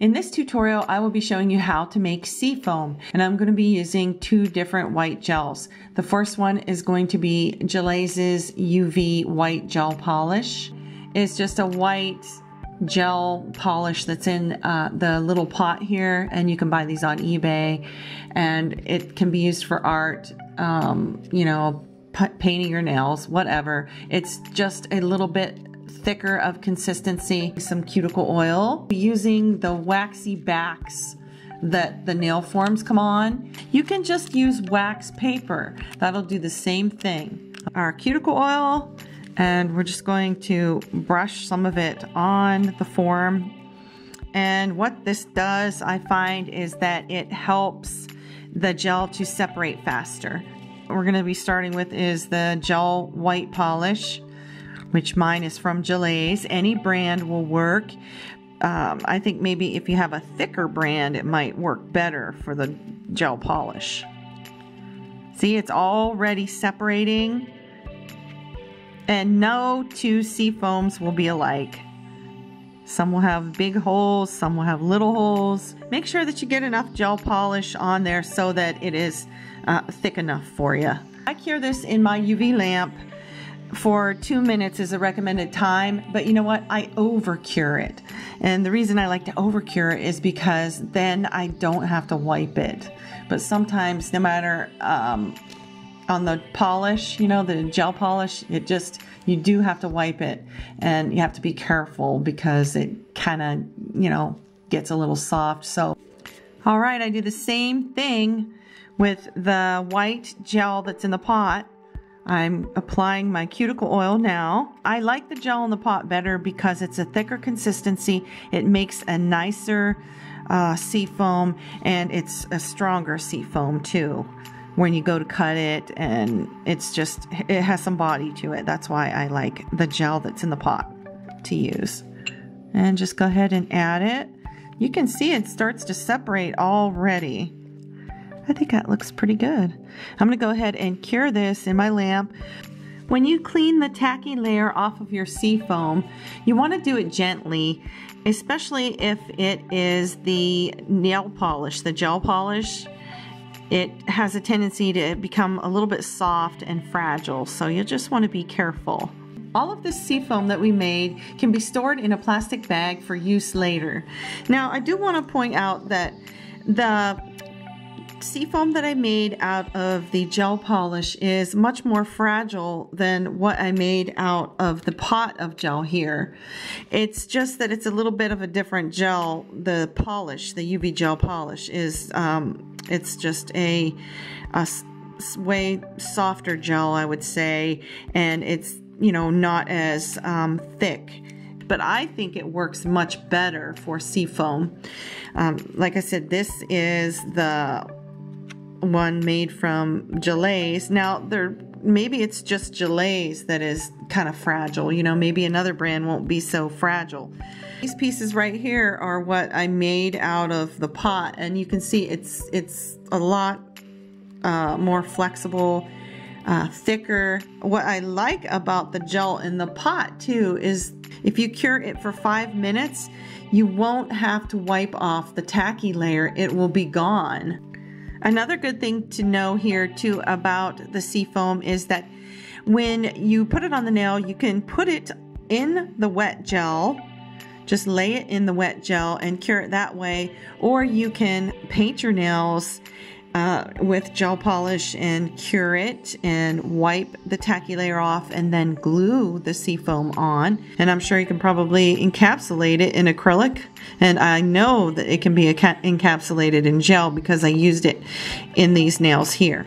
In this tutorial, I will be showing you how to make sea foam, and I'm going to be using two different white gels. The first one is going to be Gelaise's UV white gel polish. It's just a white gel polish that's in uh, the little pot here, and you can buy these on eBay, and it can be used for art, um, you know, painting your nails, whatever. It's just a little bit thicker of consistency, some cuticle oil. Using the waxy backs that the nail forms come on, you can just use wax paper. That'll do the same thing. Our cuticle oil, and we're just going to brush some of it on the form. And what this does, I find, is that it helps the gel to separate faster. What we're going to be starting with is the gel white polish which mine is from Gelaise. Any brand will work. Um, I think maybe if you have a thicker brand, it might work better for the gel polish. See, it's already separating. And no two sea foams will be alike. Some will have big holes, some will have little holes. Make sure that you get enough gel polish on there so that it is uh, thick enough for you. I cure this in my UV lamp for two minutes is a recommended time, but you know what? I over cure it. And the reason I like to over cure it is because then I don't have to wipe it. But sometimes, no matter um, on the polish, you know, the gel polish, it just, you do have to wipe it and you have to be careful because it kind of, you know, gets a little soft. So, all right, I do the same thing with the white gel that's in the pot I'm applying my cuticle oil now. I like the gel in the pot better because it's a thicker consistency. It makes a nicer uh, sea foam and it's a stronger sea foam too when you go to cut it and it's just it has some body to it that's why I like the gel that's in the pot to use and just go ahead and add it you can see it starts to separate already I think that looks pretty good. I'm going to go ahead and cure this in my lamp. When you clean the tacky layer off of your sea foam, you want to do it gently, especially if it is the nail polish, the gel polish. It has a tendency to become a little bit soft and fragile, so you just want to be careful. All of this sea foam that we made can be stored in a plastic bag for use later. Now, I do want to point out that the seafoam that I made out of the gel polish is much more fragile than what I made out of the pot of gel here. It's just that it's a little bit of a different gel. The polish, the UV gel polish is, um, it's just a, a way softer gel, I would say, and it's, you know, not as um, thick but I think it works much better for seafoam. Um, like I said, this is the one made from Gelaise. Now, there maybe it's just Gelaise that is kind of fragile. You know, maybe another brand won't be so fragile. These pieces right here are what I made out of the pot, and you can see it's it's a lot uh, more flexible, uh, thicker. What I like about the gel in the pot too is if you cure it for five minutes, you won't have to wipe off the tacky layer. It will be gone. Another good thing to know here too about the seafoam is that when you put it on the nail, you can put it in the wet gel. Just lay it in the wet gel and cure it that way. Or you can paint your nails uh, with gel polish and cure it and wipe the tacky layer off and then glue the seafoam on. And I'm sure you can probably encapsulate it in acrylic. And I know that it can be encapsulated in gel because I used it in these nails here.